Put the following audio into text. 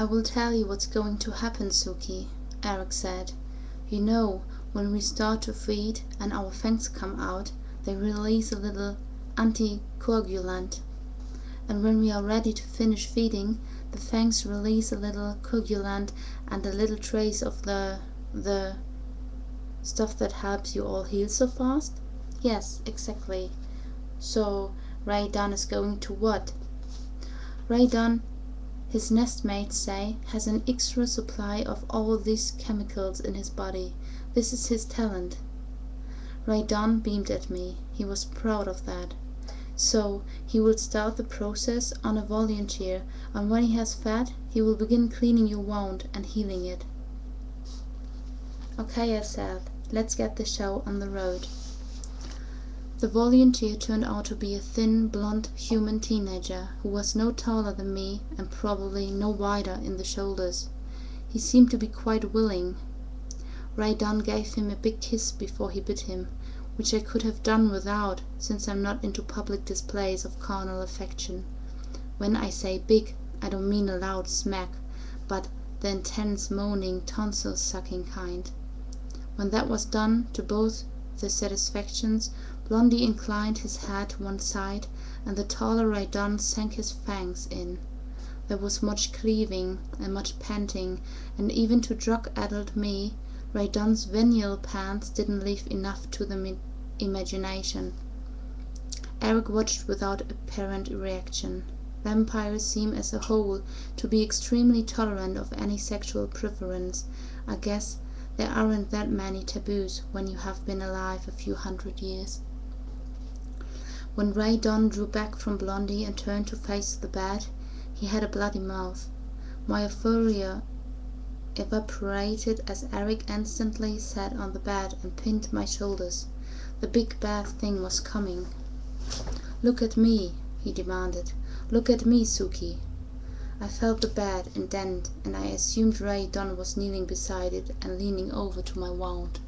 I will tell you what's going to happen, Sookie, Eric said. You know, when we start to feed and our fangs come out, they release a little anticoagulant. And when we are ready to finish feeding, the fangs release a little coagulant and a little trace of the the stuff that helps you all heal so fast? Yes, exactly. So Ray Dunn is going to what? Ray Dunn, his nestmates say, has an extra supply of all these chemicals in his body. This is his talent. Ray Dunn beamed at me. He was proud of that. So he will start the process on a volunteer, and when he has fed, he will begin cleaning your wound and healing it. Okay, I said, let's get the show on the road. The volunteer turned out to be a thin, blond human teenager who was no taller than me and probably no wider in the shoulders. He seemed to be quite willing. Ray Dunn gave him a big kiss before he bit him, which I could have done without, since I'm not into public displays of carnal affection. When I say big, I don't mean a loud smack, but the intense moaning, tonsil sucking kind. When that was done to both the satisfactions, Blondie inclined his head one side, and the taller Ray Dunn sank his fangs in. There was much cleaving and much panting, and even to drug-addled me, Ray Dunn's venial pants didn't leave enough to the imagination. Eric watched without apparent reaction. Vampires seem as a whole to be extremely tolerant of any sexual preference. I guess there aren't that many taboos when you have been alive a few hundred years. When Ray Dunn drew back from Blondie and turned to face the bed, he had a bloody mouth. My euphoria evaporated as Eric instantly sat on the bed and pinned my shoulders. The big bad thing was coming. Look at me, he demanded. Look at me, Sookie. I felt the bed indent, and I assumed Ray Dunn was kneeling beside it and leaning over to my wound.